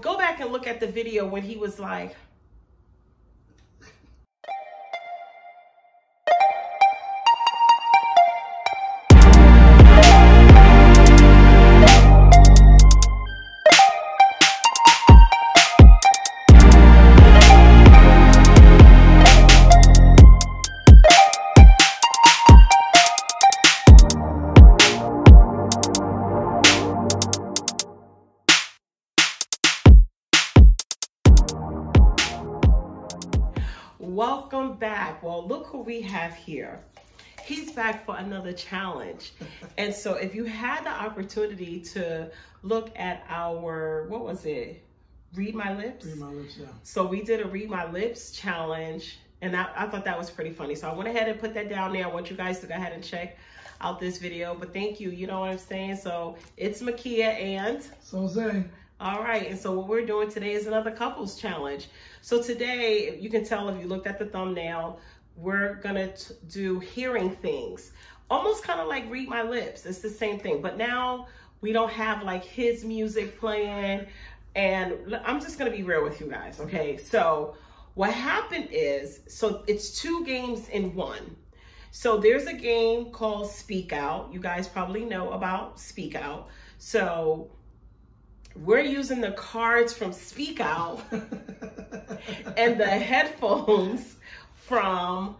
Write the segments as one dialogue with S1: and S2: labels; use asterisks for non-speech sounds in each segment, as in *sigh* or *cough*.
S1: go back and look at the video when he was like, We have here. He's back for another challenge. and so if you had the opportunity to look at our, what was it? Read My Lips?
S2: Read My Lips, yeah.
S1: So we did a Read My Lips challenge and I, I thought that was pretty funny. So I went ahead and put that down there. I want you guys to go ahead and check out this video. But thank you, you know what I'm saying? So it's Mikia and...
S2: So Jose.
S1: All right, and so what we're doing today is another couples challenge. So today, you can tell if you looked at the thumbnail, we're gonna do hearing things. Almost kind of like read my lips, it's the same thing. But now we don't have like his music playing and I'm just gonna be real with you guys, okay? So what happened is, so it's two games in one. So there's a game called Speak Out. You guys probably know about Speak Out. So we're using the cards from Speak Out *laughs* and the headphones from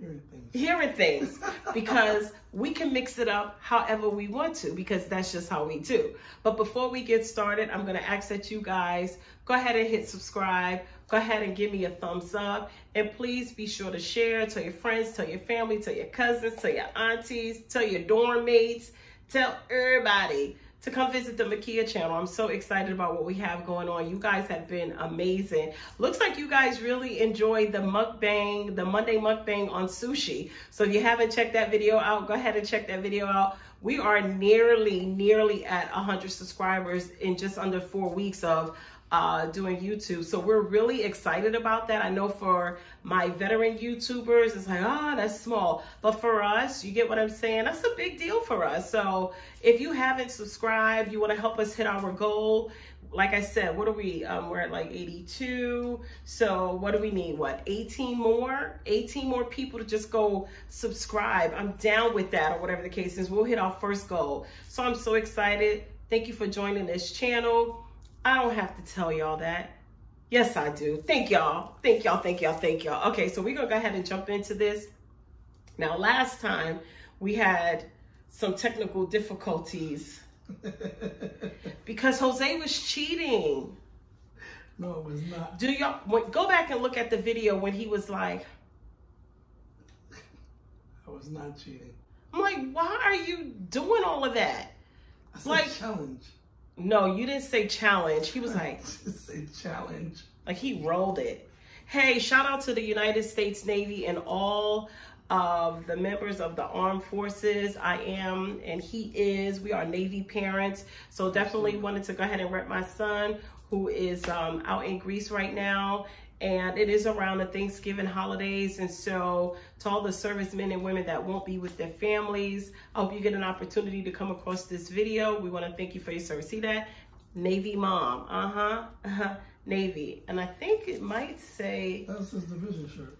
S2: Hearing things.
S1: Hearing things *laughs* because we can mix it up however we want to because that's just how we do. But before we get started, I'm going to ask that you guys go ahead and hit subscribe. Go ahead and give me a thumbs up. And please be sure to share, tell your friends, tell your family, tell your cousins, tell your aunties, tell your dorm mates, tell everybody to come visit the Mikia channel. I'm so excited about what we have going on. You guys have been amazing. Looks like you guys really enjoyed the mukbang, the Monday mukbang on sushi. So if you haven't checked that video out, go ahead and check that video out. We are nearly, nearly at 100 subscribers in just under four weeks of uh, doing YouTube. So we're really excited about that. I know for my veteran YouTubers, it's like, ah, oh, that's small. But for us, you get what I'm saying? That's a big deal for us. So if you haven't subscribed, you want to help us hit our goal, like I said, what are we? Um, we're at like 82. So what do we need? What, 18 more? 18 more people to just go subscribe. I'm down with that or whatever the case is. We'll hit our first goal. So I'm so excited. Thank you for joining this channel. I don't have to tell y'all that. Yes, I do. Thank y'all. Thank y'all. Thank y'all. Thank y'all. Okay, so we're going to go ahead and jump into this. Now, last time we had some technical difficulties *laughs* because Jose was cheating.
S2: No, it was not.
S1: Do y'all go back and look at the video when he was like,
S2: I was not cheating.
S1: I'm like, why are you doing all of that?
S2: Said like challenge.
S1: No, you didn't say challenge. He was like, *laughs*
S2: say challenge.
S1: Like he rolled it. Hey, shout out to the United States Navy and all of the members of the armed forces. I am and he is. We are Navy parents. So definitely wanted to go ahead and rep my son who is um, out in Greece right now and it is around the Thanksgiving holidays. And so to all the servicemen and women that won't be with their families, I hope you get an opportunity to come across this video. We want to thank you for your service. See that? Navy mom. Uh-huh. Uh-huh. *laughs* Navy. And I think it might say...
S2: That's his division shirt.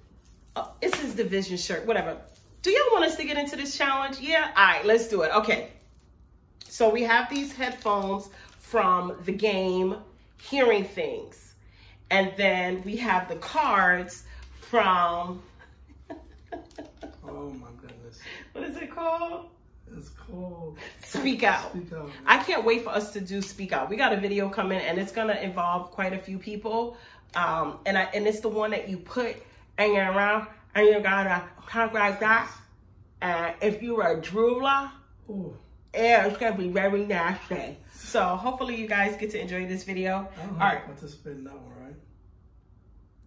S1: Oh, it's his division shirt. Whatever. Do y'all want us to get into this challenge? Yeah? All right, let's do it. Okay. So we have these headphones from the game Hearing Things. And then we have the cards from...
S2: oh my goodness.
S1: What is it called?
S2: It's called
S1: Speak Out.
S2: Speak Out.
S1: I can't wait for us to do Speak Out. We got a video coming and it's gonna involve quite a few people. Um, and I and it's the one that you put and you're around and you gotta talk like that. And if you're a drooler, Ooh. yeah, it's gonna be very nasty. So hopefully you guys get to enjoy this video.
S2: I don't All right. participate in that one, right?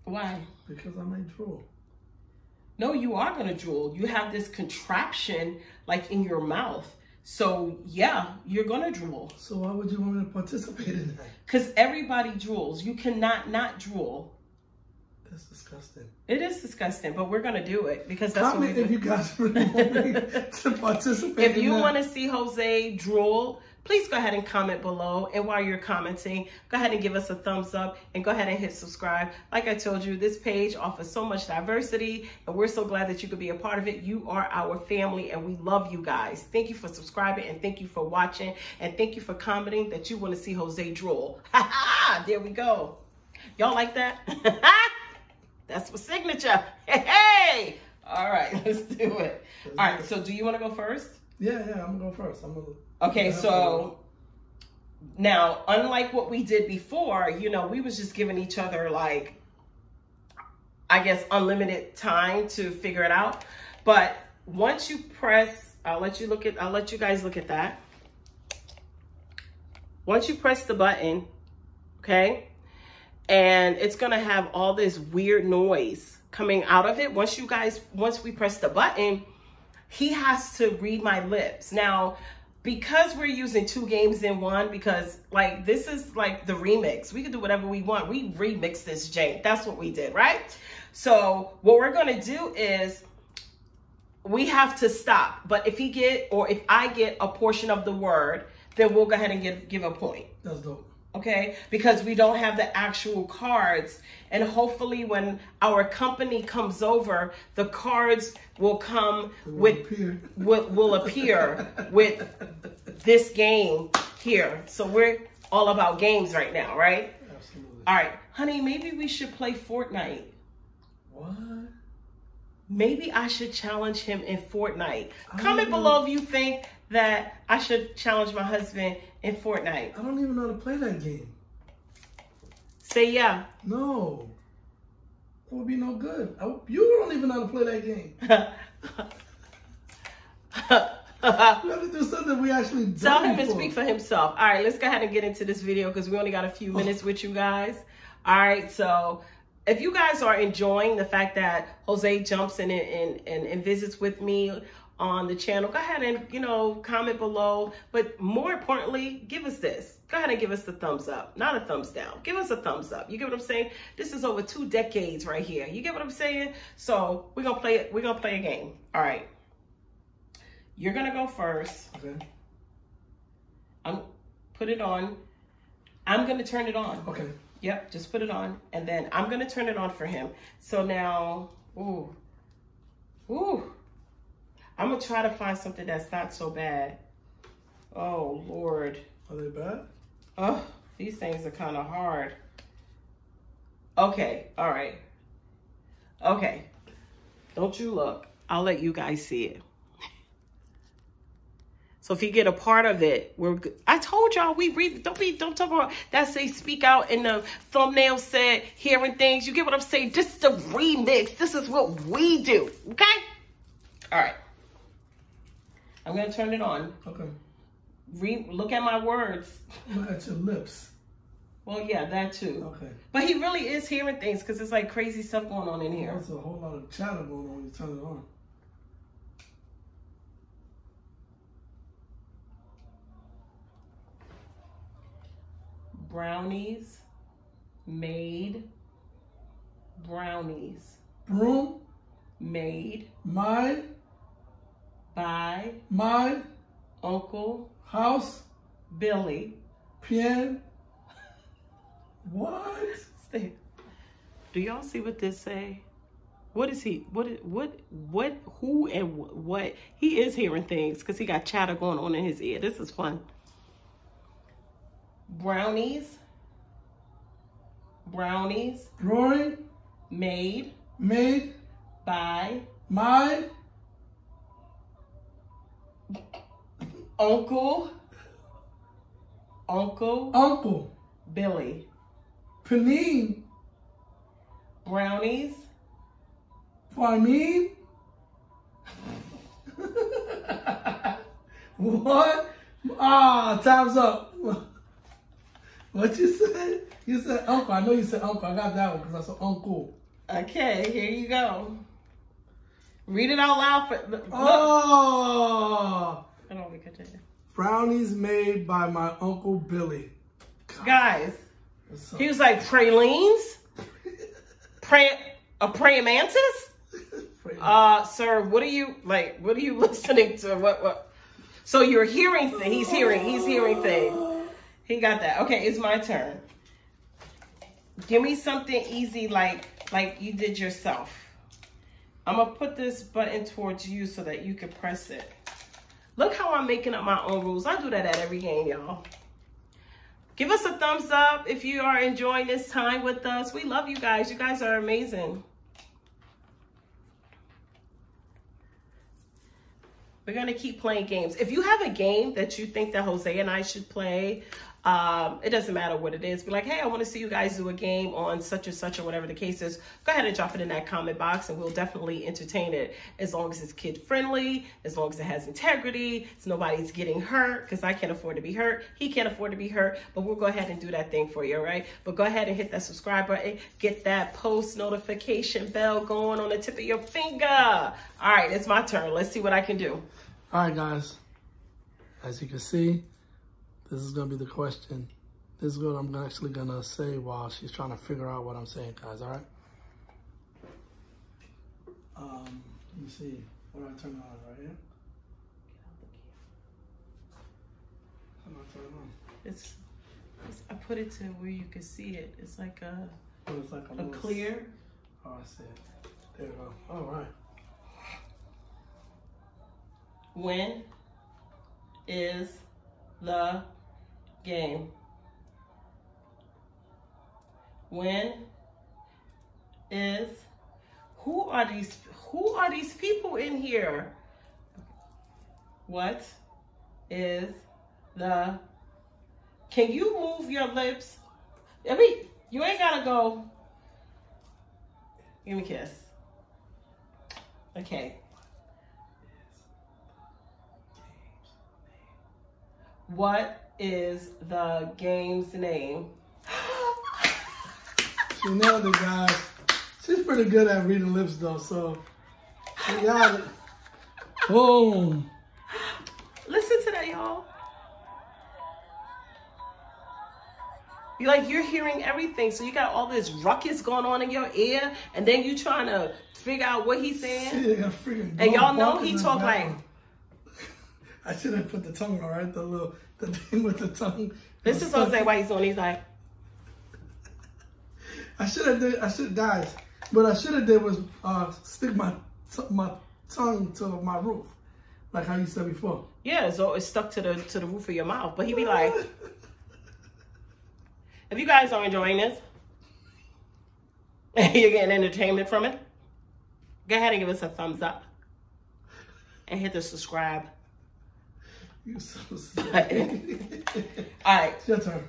S1: Why?
S2: Because I might drool.
S1: No, you are going to drool. You have this contraption like in your mouth. So yeah, you're going to drool.
S2: So why would you want me to participate in that?
S1: Because everybody drools. You cannot not drool.
S2: That's disgusting.
S1: It is disgusting, but we're going to do it because that's
S2: Comment
S1: what
S2: if you guys really want me *laughs* to participate
S1: If you want to see Jose drool, please go ahead and comment below. And while you're commenting, go ahead and give us a thumbs up and go ahead and hit subscribe. Like I told you, this page offers so much diversity and we're so glad that you could be a part of it. You are our family and we love you guys. Thank you for subscribing and thank you for watching and thank you for commenting that you want to see Jose drool. *laughs* there we go. Y'all like that? *laughs* That's my signature. *laughs* Hey, All right, let's do it. All right, so do you want to go first?
S2: Yeah, yeah, I'm gonna go first. I'm gonna.
S1: Okay, so now, unlike what we did before, you know, we was just giving each other like, I guess, unlimited time to figure it out. But once you press, I'll let you look at, I'll let you guys look at that. Once you press the button, okay, and it's gonna have all this weird noise coming out of it. Once you guys, once we press the button, he has to read my lips. Now, because we're using two games in one, because like this is like the remix. We can do whatever we want. We remix this jank. That's what we did, right? So what we're gonna do is we have to stop. But if he get or if I get a portion of the word, then we'll go ahead and give give a point
S2: That's dope.
S1: Okay? Because we don't have the actual cards. And hopefully when our company comes over, the cards will come with,
S2: appear.
S1: will, will appear with this game here. So we're all about games right now, right?
S2: Absolutely.
S1: All right, honey, maybe we should play Fortnite.
S2: What?
S1: Maybe I should challenge him in Fortnite. Comment below if you think that I should challenge my husband in Fortnite.
S2: I don't even know how to play that game.
S1: Say yeah.
S2: No. That would be no good. I, you don't even know how to play that game. We have to do something we actually
S1: Tell him to speak for himself. All right, let's go ahead and get into this video because we only got a few oh. minutes with you guys. All right, so if you guys are enjoying the fact that Jose jumps in and, and, and visits with me on the channel, go ahead and, you know, comment below. But more importantly, give us this. Go ahead and give us the thumbs up, not a thumbs down. Give us a thumbs up. You get what I'm saying? This is over two decades right here. You get what I'm saying? So we're gonna play it. We're gonna play a game. All right. You're gonna go first.
S2: Okay.
S1: I'm put it on. I'm gonna turn it on.
S2: Okay.
S1: Yep, just put it on, and then I'm gonna turn it on for him. So now, ooh, ooh, I'm gonna try to find something that's not so bad. Oh Lord,
S2: Are they bad?
S1: oh, these things are kind of hard. Okay, all right, okay. Don't you look? I'll let you guys see it. So if you get a part of it, we're good. I told y'all we read. Don't be. Don't talk about that. Say speak out in the thumbnail said hearing things. You get what I'm saying? This is the remix. This is what we do. Okay. All right. I'm gonna turn it on.
S2: Okay.
S1: Re- look at my words.
S2: Look at your lips.
S1: Well, yeah, that too.
S2: Okay.
S1: But he really is hearing things because it's like crazy stuff going on in here.
S2: There's a whole lot of chatter going on when you turn it on.
S1: Brownies made. Brownies
S2: Broom,
S1: made
S2: my,
S1: by
S2: my,
S1: Uncle
S2: house,
S1: Billy.
S2: pian. What?
S1: Do y'all see what this say? What is he? What? What? What? Who and what? He is hearing things because he got chatter going on in his ear. This is fun. Brownies. Brownies
S2: Roaring,
S1: made
S2: made,
S1: by
S2: my,
S1: Uncle. Uncle
S2: uncle,
S1: Billy.
S2: Panine,
S1: Brownies
S2: mean. what? Ah, time's up. What you said? You said uncle. I know you said uncle. I got that one because I said uncle.
S1: Okay, here you go. Read it out loud for look.
S2: Oh,
S1: Hold on, we could do
S2: brownies made by my uncle Billy.
S1: Guys,
S2: What's
S1: he was like pralines, pray a praying mantis. Uh, sir, what are you like? What are you *laughs* listening to? What what? So you're hearing things. He's hearing. He's hearing things. He got that. Okay, it's my turn. Give me something easy like like you did yourself. I'm gonna put this button towards you so that you can press it. Look how I'm making up my own rules. I do that at every game, y'all. Give us a thumbs up if you are enjoying this time with us. We love you guys. You guys are amazing. We're going to keep playing games. If you have a game that you think that Jose and I should play, um, it doesn't matter what it is. Be like, hey, I want to see you guys do a game on such and such or whatever the case is. Go ahead and drop it in that comment box and we'll definitely entertain it as long as it's kid friendly, as long as it has integrity, so nobody's getting hurt because I can't afford to be hurt. He can't afford to be hurt, but we'll go ahead and do that thing for you, all right? But go ahead and hit that subscribe button, get that post notification bell going on the tip of your finger. All right, it's my turn. Let's see what I can do.
S2: All right, guys. As you can see, this is going to be the question. This is what I'm actually going to say while she's trying to figure out what I'm saying, guys, all right? Um, let me see. What do I turn on right here? How do I turn it on?
S1: It's, it's I put it to where you can see it. It's like a,
S2: Oh, it's like a,
S1: a clear.
S2: Oh, I see it. There we go. All right.
S1: When is the game? When is who are these who are these people in here? What is the Can you move your lips? I mean, you ain't gotta go. Give me a kiss. Okay. What is the game's name?
S2: She nailed it, guys. She's pretty good at reading lips, though, so she got it. Boom.
S1: Listen to that, y'all. You like you're hearing everything, so you got all this ruckus going on in your ear, and then you trying to figure out what he's saying.
S2: See, they got freaking
S1: And y'all know he talk like- *laughs*
S2: I should have put the tongue on, right? The little, the thing with the tongue.
S1: This is Jose why he's doing. He's like,
S2: I should have did. I should guys. What I should have did was uh, stick my my tongue to my roof, like how you said before.
S1: yeah, so it's stuck to the to the roof of your mouth. But he'd be like, *laughs* if you guys are enjoying this, *laughs* you're getting entertainment from it, go ahead and give us a thumbs up and hit the subscribe.
S2: You so *laughs*
S1: All right,
S2: it's your turn.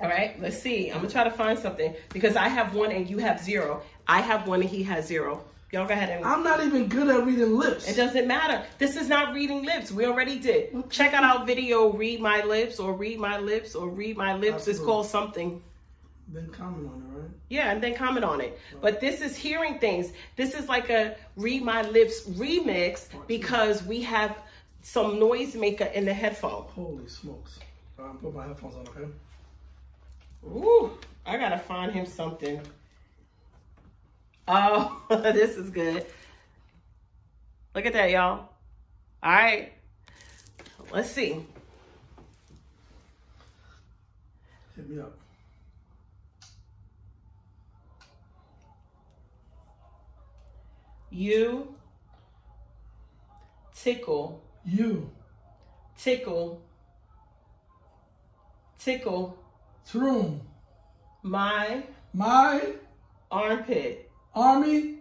S1: all right. Let's see. I'm gonna try to find something because I have one and you have zero. I have one and he has zero. Y'all go ahead and.
S2: I'm not even good at reading lips.
S1: It doesn't matter. This is not reading lips. We already did. Check out our video, Read My Lips or Read My Lips or Read My Lips. It's called something.
S2: Then comment on it, right?
S1: Yeah, and then comment on it. But this is hearing things. This is like a Read My Lips remix because we have some noisemaker in the headphone.
S2: Holy smokes! I'm put my headphones on, okay?
S1: Ooh, I gotta find him something. Oh, *laughs* this is good. Look at that, y'all. All right. Let's see.
S2: Hit me up.
S1: You tickle,
S2: You,
S1: tickle, tickle
S2: Troom,
S1: my
S2: my
S1: armpit.
S2: army.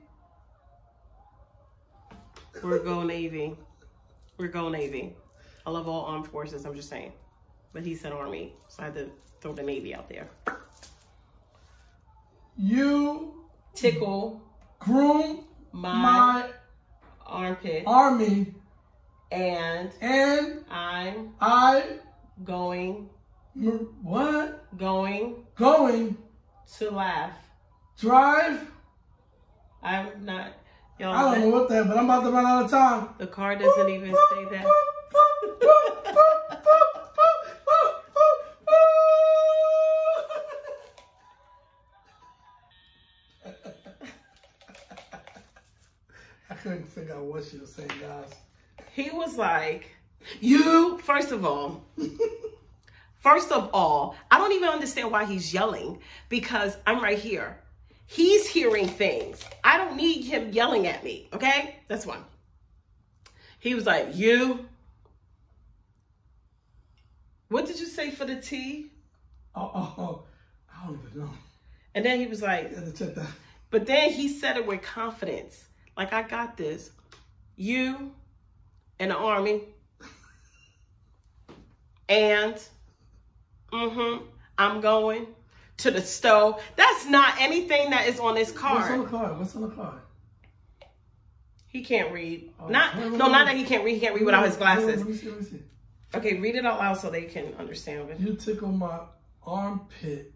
S1: We're going Navy. We're going Navy. I love all armed forces, I'm just saying. But he said Army, so I had to throw the Navy out there.
S2: You
S1: Tickle
S2: groom
S1: my,
S2: my
S1: armpit.
S2: army,
S1: And
S2: and
S1: I'm
S2: I
S1: going,
S2: what
S1: going
S2: going
S1: to laugh.
S2: drive.
S1: I'm not, y'all,
S2: I don't know what that, but I'm about to run out of time.
S1: the car doesn't even say that.
S2: I couldn't figure out what she was saying, guys.
S1: He was like, You, first of all, first of all, I don't even understand why he's yelling because I'm right here. He's hearing things. I don't need him yelling at me, okay? That's one. He was like, you. What did you say for the T?
S2: Oh, oh, oh. I don't even know.
S1: And then he was like,
S2: You have to check that.
S1: but then he said it with confidence. Like, I got this. You and the army. And, mm-hmm, I'm going to the stove. That's not anything that is on this card.
S2: What's on the card? What's on the card?
S1: He can't read.
S2: Oh,
S1: Not,
S2: wait, wait,
S1: no,
S2: wait.
S1: not that he can't read. He can't read without his glasses.
S2: Let me see, let me see.
S1: Okay, read it out loud so they can understand it.
S2: You tickle my armpit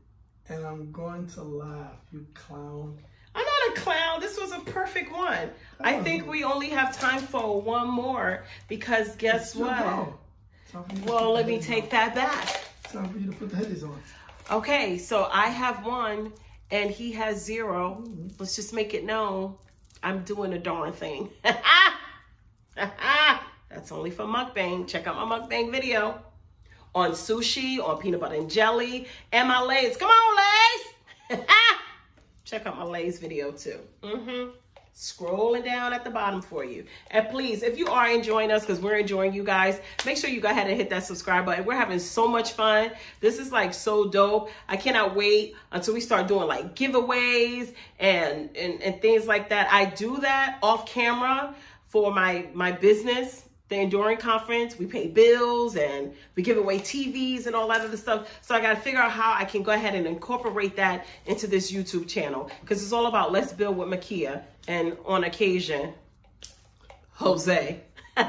S2: and I'm going to laugh, you clown.
S1: I'm not a clown. This was a perfect one. I
S2: Oh.
S1: think we only have time for one more because guess what?
S2: ball. Time for you to put
S1: Well, let me take
S2: on.
S1: that back.
S2: Time for you to put the headies on.
S1: Okay, so I have one and he has 0 mm-hmm. Let's just make it known I'm doing a darn thing. *laughs* That's only for mukbang. Check out my mukbang video on sushi, on peanut butter and jelly, and my Lay's. Come on, Lay's! *laughs* Check out my Lay's video too. Mm-hmm. Scrolling down at the bottom for you. And please, if you are enjoying us, because we're enjoying you guys, make sure you go ahead and hit that subscribe button. We're having so much fun. This is like so dope. I cannot wait until we start doing like giveaways and, and, and things like that. I do that off camera for my, my business the Enduring Conference. We pay bills and we give away TVs and all that other stuff. So I got to figure out how I can go ahead and incorporate that into this YouTube channel because it's all about Let's Build with Mikia and on occasion, Jose. *laughs* all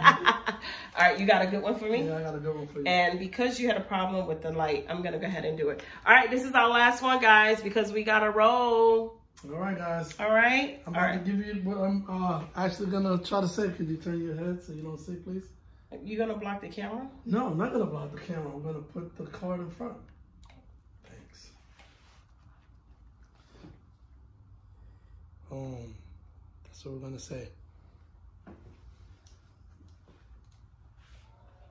S1: right, you got a good one for me?
S2: Yeah, I got a good one for you.
S1: And because you had a problem with the light, I'm going to go ahead and do it. All right, this is our last one, guys, because we got to roll.
S2: All right, guys.
S1: All right?
S2: I'm
S1: All
S2: about
S1: right.
S2: to give you what I'm uh, actually gonna try to say. Could you turn your head so you don't see, please?
S1: You going to block the camera?
S2: No, I'm not gonna block the camera. I'm gonna put the card in front. Thanks. Boom. That's what we're gonna say.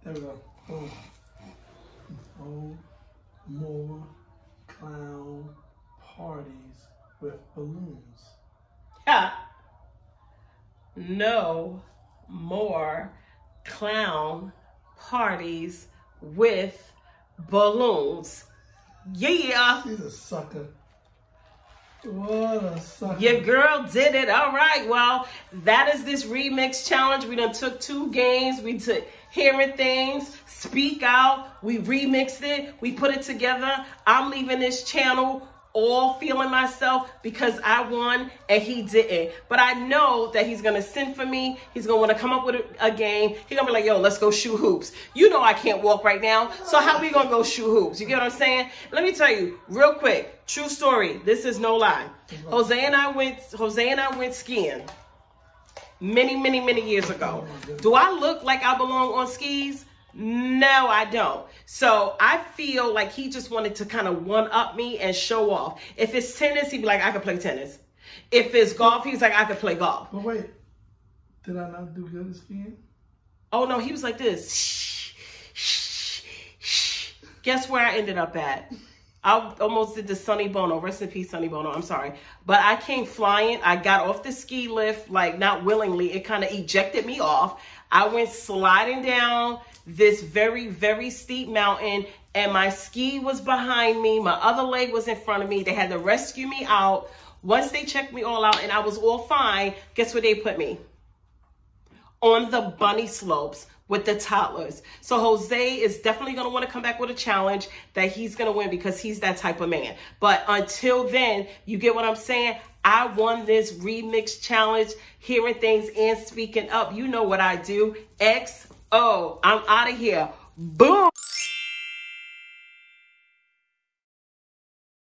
S2: There we go. Boom. No more clown parties with balloons.
S1: Ha! No more clown parties with balloons. Yeah.
S2: She's a sucker. What a sucker.
S1: Your girl did it. All right. Well, that is this remix challenge. We done took two games. We took hearing things, speak out. We remixed it. We put it together. I'm leaving this channel all feeling myself because I won and he didn't. But I know that he's going to send for me. He's going to want to come up with a, a game. He's going to be like, yo, let's go shoot hoops. You know I can't walk right now. So how we going to go shoot hoops? You get what I'm saying? Let me tell you real quick. True story. This is no lie. Jose and I went, Jose and I went skiing many, many, many years ago. Do I look like I belong on skis? No, I don't. So I feel like he just wanted to kind of one up me and show off. If it's tennis, he'd be like, I could play tennis. If it's golf, he's like, I could play golf.
S2: But wait, did I not do good skiing?
S1: Oh no, he was like this. Guess where I ended up at? I almost did the Sonny Bono. Rest in peace, Sonny Bono. I'm sorry. But I came flying. I got off the ski lift, like not willingly. It kind of ejected me off. I went sliding down this very, very steep mountain and my ski was behind me. My other leg was in front of me. They had to rescue me out. Once they checked me all out and I was all fine, guess where they put me? on the bunny slopes with the toddlers. So Jose is definitely going to want to come back with a challenge that he's going to win because he's that type of man. But until then, you get what I'm saying? I won this remix challenge, hearing things and speaking up. You know what I do. XO. I'm out of here. Boom.